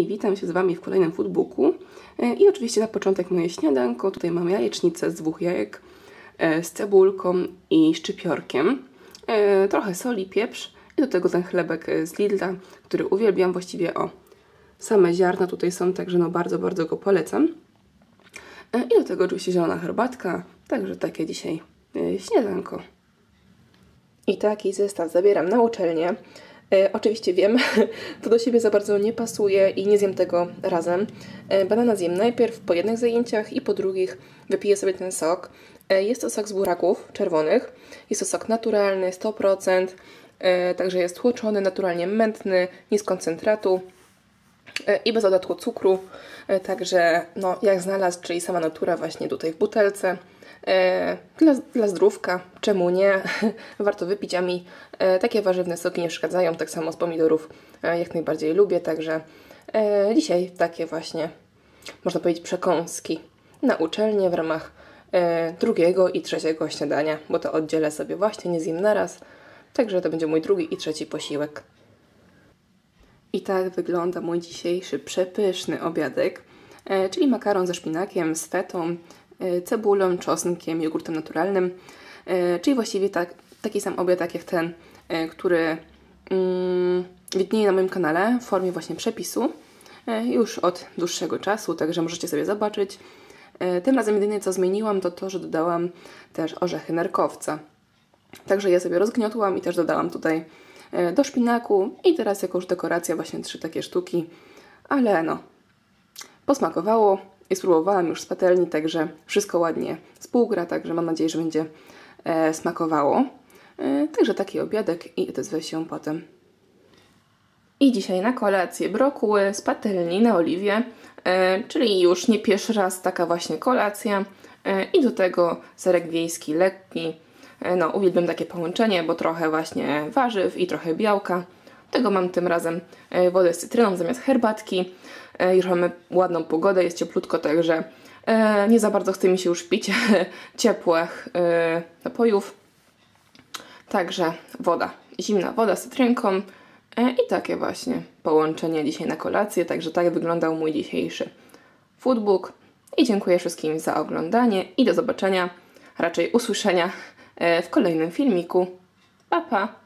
i witam się z Wami w kolejnym foodbooku. E, I oczywiście na początek moje śniadanko. Tutaj mam jajecznicę z dwóch jajek e, z cebulką i szczypiorkiem. E, trochę soli, pieprz i do tego ten chlebek z Lidla, który uwielbiam. Właściwie o same ziarna tutaj są, także no bardzo, bardzo go polecam. I do tego oczywiście zielona herbatka, także takie dzisiaj śniadanko. I taki zestaw zabieram na uczelnię. E, oczywiście wiem, to do siebie za bardzo nie pasuje i nie zjem tego razem. E, banana zjem najpierw po jednych zajęciach i po drugich wypiję sobie ten sok. E, jest to sok z buraków czerwonych. Jest to sok naturalny, 100%, e, także jest tłoczony, naturalnie mętny, nic koncentratu e, i bez dodatku cukru. E, także no, jak znalazł, czyli sama natura właśnie tutaj w butelce. E, dla, dla zdrówka, czemu nie? Warto wypić, a mi e, takie warzywne soki nie przeszkadzają, tak samo z pomidorów e, jak najbardziej lubię, także dzisiaj takie właśnie, można powiedzieć, przekąski na uczelnię w ramach drugiego i trzeciego śniadania, bo to oddzielę sobie właśnie, nie zjem naraz, także to będzie mój drugi i trzeci posiłek. I tak wygląda mój dzisiejszy przepyszny obiadek, czyli makaron ze szpinakiem, z fetą, E, cebulą, czosnkiem, jogurtem naturalnym, e, czyli właściwie tak, taki sam obiad jak ten, e, który mm, widnieje na moim kanale w formie właśnie przepisu już od dłuższego czasu, także możecie sobie zobaczyć. Tym razem jedynie co zmieniłam to to, że dodałam też orzechy nerkowca. Także je sobie rozgniotłam i też dodałam tutaj do szpinaku i teraz jako już dekoracja właśnie trzy takie sztuki, ale no, posmakowało, i spróbowałam już z patelni, także wszystko ładnie współgra, także mam nadzieję, że będzie e, smakowało. E, także taki obiadek i odezwę się potem. I dzisiaj na kolację brokuły z patelni na oliwie, e, czyli już nie pierwszy raz taka właśnie kolacja. E, I do tego serek wiejski lekki. E, no, uwielbiam takie połączenie, bo trochę właśnie warzyw i trochę białka. Tego mam tym razem e, wodę z cytryną zamiast herbatki. E, już mamy ładną pogodę, jest cieplutko, także nie za bardzo chce mi się już pić ciepłych napojów. Także woda, zimna woda z cytrynką i takie właśnie połączenie dzisiaj na kolację. Także tak wyglądał mój dzisiejszy foodbook. I dziękuję wszystkim za oglądanie i do zobaczenia, raczej usłyszenia w kolejnym filmiku. Pa, pa!